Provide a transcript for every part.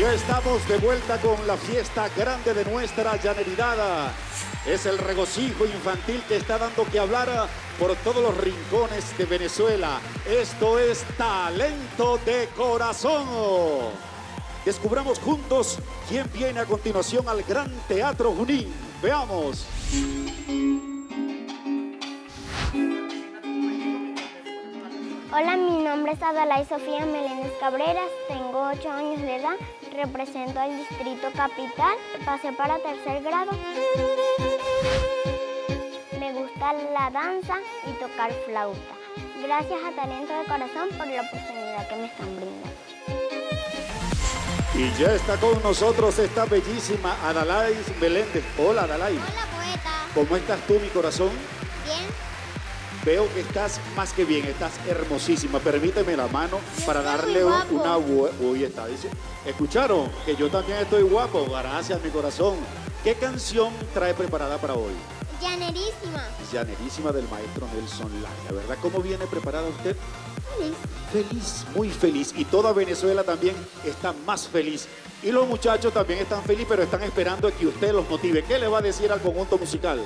Ya estamos de vuelta con la fiesta grande de nuestra llaneridad. Es el regocijo infantil que está dando que hablar por todos los rincones de Venezuela. Esto es talento de corazón. Descubramos juntos quién viene a continuación al Gran Teatro Junín. Veamos. Hola, mi nombre es Adalay Sofía Meléndez Cabreras, tengo 8 años de edad, represento al Distrito Capital, pasé para tercer grado. Me gusta la danza y tocar flauta. Gracias a Talento de Corazón por la oportunidad que me están brindando. Y ya está con nosotros esta bellísima Adalay Meléndez. Hola, Adalay. Hola, poeta. ¿Cómo estás tú, mi corazón? Bien. Veo que estás más que bien, estás hermosísima. Permíteme la mano para darle guapo. una... Uy, está diciendo. ¿Escucharon? Que yo también estoy guapo. Gracias, mi corazón. ¿Qué canción trae preparada para hoy? Llanerísima. Llanerísima del maestro Nelson Laya, ¿verdad? ¿Cómo viene preparada usted? Feliz. Feliz, muy feliz. Y toda Venezuela también está más feliz. Y los muchachos también están felices, pero están esperando a que usted los motive. ¿Qué le va a decir al conjunto musical?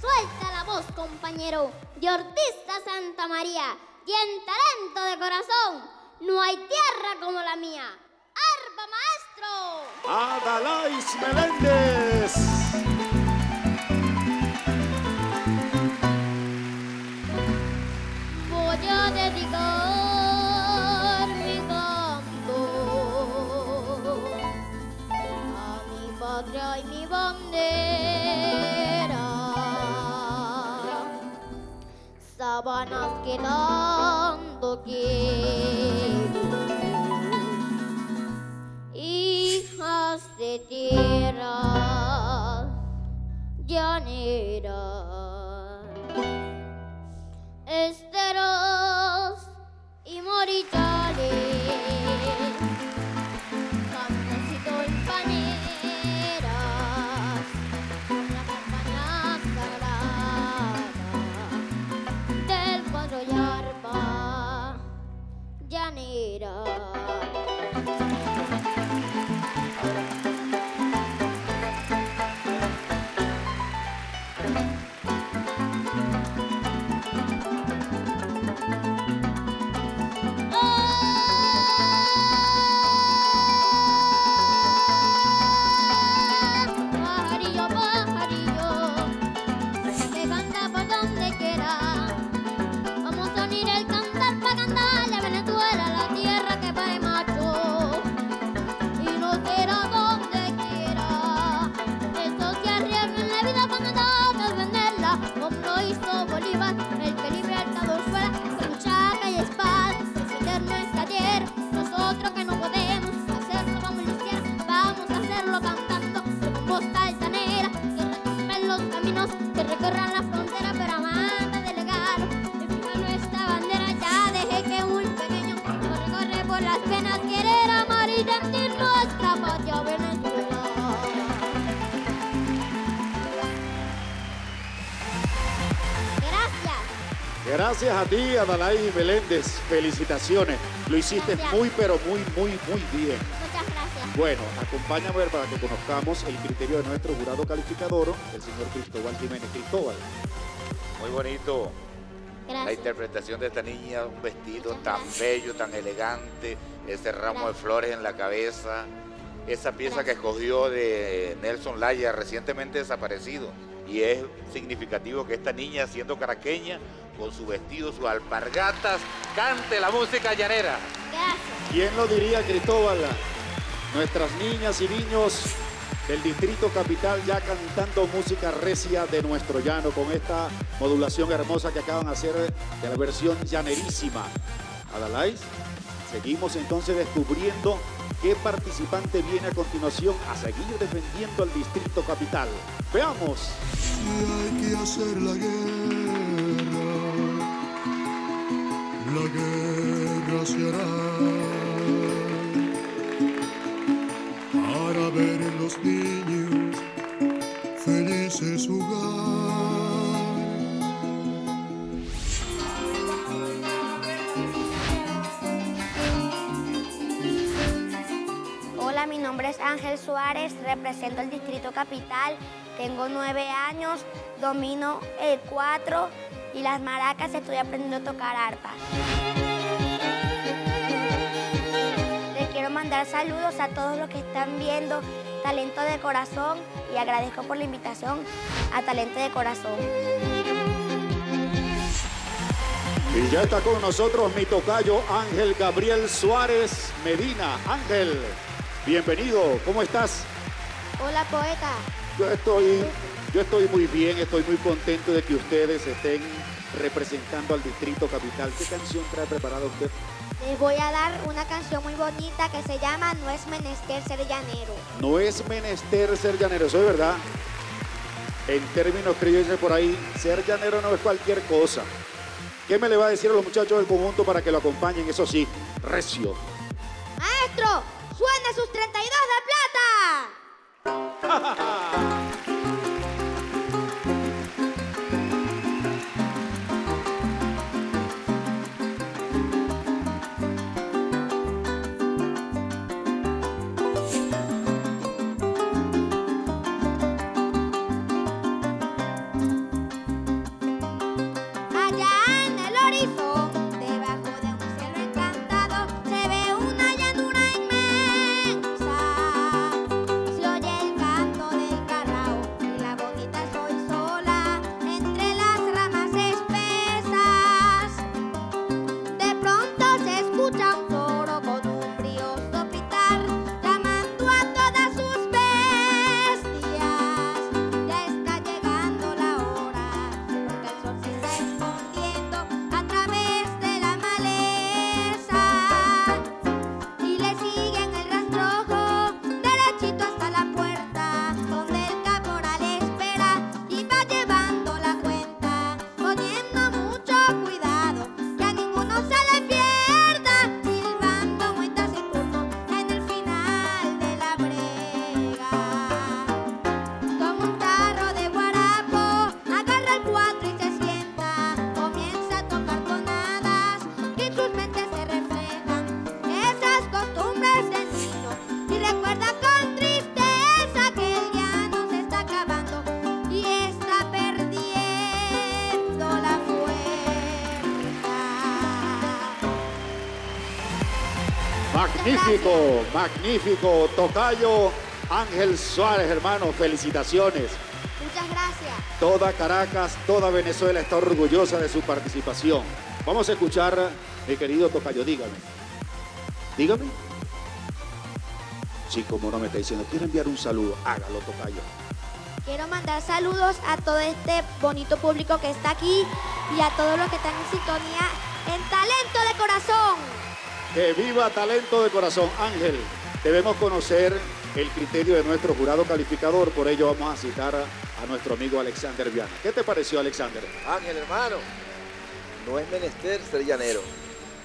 Suelta compañero, de Ortiz a Santa María. Y en talento de corazón, no hay tierra como la mía. ¡Arpa, maestro! Adalais Meléndez. Voy a dedicar mi canto a mi patria y mi bandera. Sabanas que tanto quiero, hijas de tierra llaneras esteros y morichales, Gracias a ti, Adalai Meléndez. Felicitaciones. Lo hiciste Gracias. muy, pero muy, muy, muy bien. Muchas gracias. Bueno, acompáñame para que conozcamos el criterio de nuestro jurado calificador, el señor Cristóbal Jiménez. Cristóbal, Muy bonito la Gracias. interpretación de esta niña, un vestido Muchas tan gracias. bello, tan elegante, ese ramo de flores en la cabeza, esa pieza que escogió de Nelson Laya, recientemente desaparecido. Y es significativo que esta niña, siendo caraqueña, con su vestido, sus alpargatas, cante la música llanera. Gracias. ¿quién lo diría, Cristóbal? Nuestras niñas y niños del Distrito Capital ya cantando música recia de nuestro llano con esta modulación hermosa que acaban de hacer de la versión llanerísima. Adalais, seguimos entonces descubriendo qué participante viene a continuación a seguir defendiendo al Distrito Capital. Veamos. Si hay que hacer la guerra, para ver en los niños felices jugar. Ángel Suárez, represento el Distrito Capital, tengo nueve años, domino el cuatro y las maracas, estoy aprendiendo a tocar arpa. Quiero mandar saludos a todos los que están viendo Talento de Corazón y agradezco por la invitación a Talento de Corazón. Y ya está con nosotros mi tocayo Ángel Gabriel Suárez Medina. Ángel, bienvenido, ¿cómo estás? Hola, poeta. Yo estoy, yo estoy muy bien, estoy muy contento de que ustedes estén representando al Distrito Capital. ¿Qué canción trae preparada usted? Les voy a dar una canción muy bonita que se llama No es menester ser llanero. No es menester ser llanero, eso es verdad. En términos criollos por ahí, ser llanero no es cualquier cosa. ¿Qué me le va a decir a los muchachos del conjunto para que lo acompañen? Eso sí, recio. Maestro, suena sus 32 de plata. Magnífico, magnífico. Tocayo Ángel Suárez, hermano, felicitaciones. Muchas gracias. Toda Caracas, toda Venezuela está orgullosa de su participación. Vamos a escuchar, mi querido Tocayo, dígame. Dígame. Sí, como no me está diciendo, quiero enviar un saludo, hágalo, Tocayo. Quiero mandar saludos a todo este bonito público que está aquí y a todos los que están en sintonía en Talento de Corazón. Que viva talento de corazón. Ángel, debemos conocer el criterio de nuestro jurado calificador, por ello vamos a citar a, a nuestro amigo Alexander Viana. ¿Qué te pareció, Alexander? Ángel, hermano, no es menester ser llanero.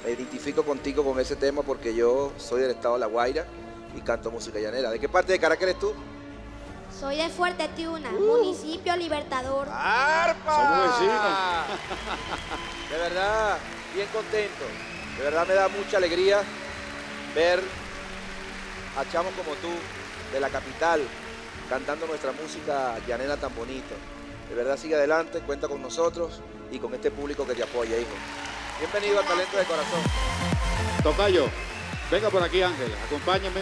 Me identifico contigo con ese tema porque yo soy del estado de La Guaira y canto música llanera. ¿De qué parte de Caracas eres tú? Soy de Fuerte Tiuna, municipio Libertador. ¡Arpa! Somos vecinos. De verdad, bien contento. De verdad me da mucha alegría ver a chamos como tú, de la capital, cantando nuestra música llanera tan bonita. De verdad, sigue adelante, cuenta con nosotros y con este público que te apoya, hijo. Bienvenido a Talento de Corazón. Tocayo, venga por aquí, Ángel, acompáñeme.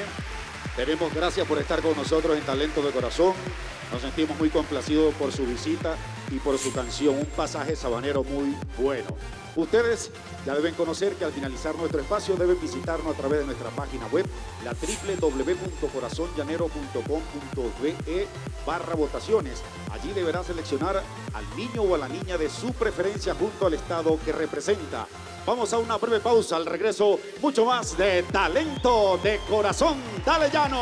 Tenemos gracias por estar con nosotros en Talento de Corazón. Nos sentimos muy complacidos por su visita y por su canción, un pasaje sabanero muy bueno. Ustedes ya deben conocer que al finalizar nuestro espacio deben visitarnos a través de nuestra página web, la www.corazonllanero.com.be barra votaciones. Allí deberá seleccionar al niño o a la niña de su preferencia junto al estado que representa. Vamos a una breve pausa. Al regreso, mucho más de talento de corazón. Dale llano.